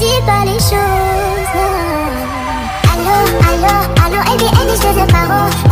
dis pas les choses. Allô, allô, allô, elle est, elle est chez ses parents.